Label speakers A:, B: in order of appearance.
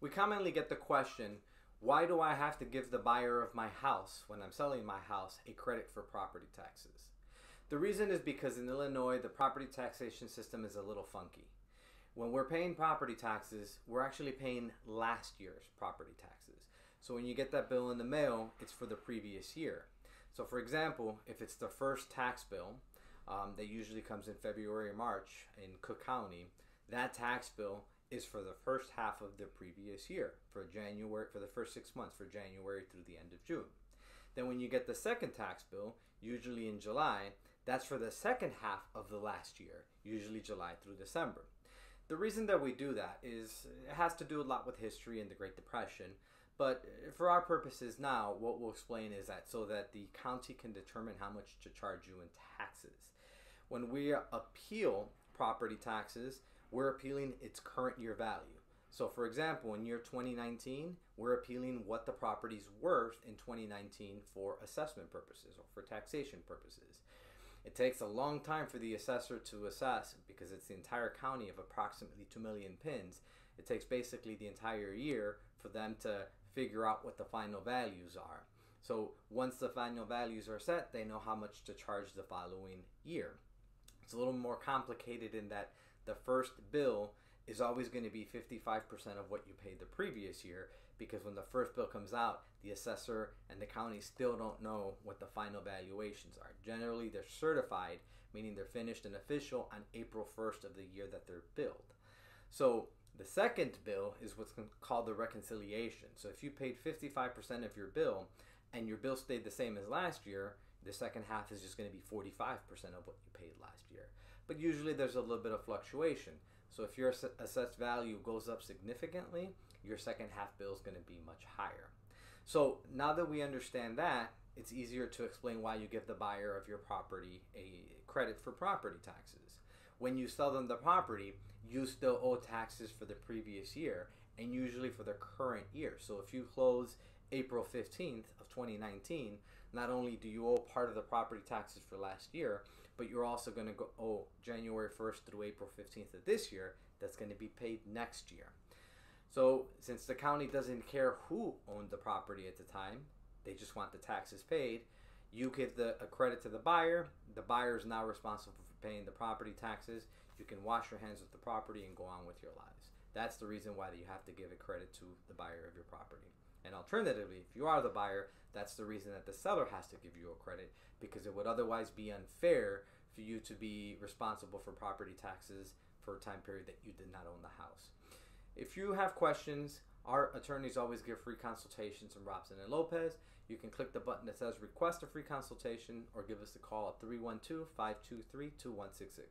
A: We commonly get the question, why do I have to give the buyer of my house, when I'm selling my house, a credit for property taxes? The reason is because in Illinois, the property taxation system is a little funky. When we're paying property taxes, we're actually paying last year's property taxes. So when you get that bill in the mail, it's for the previous year. So for example, if it's the first tax bill um, that usually comes in February or March in Cook County, that tax bill is for the first half of the previous year, for January, for the first six months, for January through the end of June. Then when you get the second tax bill, usually in July, that's for the second half of the last year, usually July through December. The reason that we do that is it has to do a lot with history and the Great Depression, but uh, for our purposes now, what we'll explain is that so that the county can determine how much to charge you in taxes. When we appeal property taxes, we're appealing its current year value. So for example, in year 2019, we're appealing what the property's worth in 2019 for assessment purposes or for taxation purposes. It takes a long time for the assessor to assess because it's the entire county of approximately 2 million pins. It takes basically the entire year for them to figure out what the final values are. So once the final values are set, they know how much to charge the following year. It's a little more complicated in that the first bill is always going to be 55% of what you paid the previous year because when the first bill comes out, the assessor and the county still don't know what the final valuations are. Generally, they're certified, meaning they're finished and official on April 1st of the year that they're billed. So the second bill is what's called the reconciliation. So if you paid 55% of your bill and your bill stayed the same as last year, the second half is just going to be 45% of what you paid last year. But usually there's a little bit of fluctuation. So if your assessed value goes up significantly, your second half bill is going to be much higher. So now that we understand that, it's easier to explain why you give the buyer of your property a credit for property taxes. When you sell them the property, you still owe taxes for the previous year and usually for the current year. So if you close April 15th of 2019, not only do you owe part of the property taxes for last year, but you're also going to go owe January 1st through April 15th of this year that's going to be paid next year. So since the county doesn't care who owned the property at the time, they just want the taxes paid, you give the a credit to the buyer. The buyer is now responsible for paying the property taxes. You can wash your hands with the property and go on with your lives. That's the reason why you have to give a credit to the buyer of your property. Alternatively, if you are the buyer, that's the reason that the seller has to give you a credit because it would otherwise be unfair for you to be responsible for property taxes for a time period that you did not own the house. If you have questions, our attorneys always give free consultations from Robson and Lopez. You can click the button that says request a free consultation or give us a call at 312 523 2166.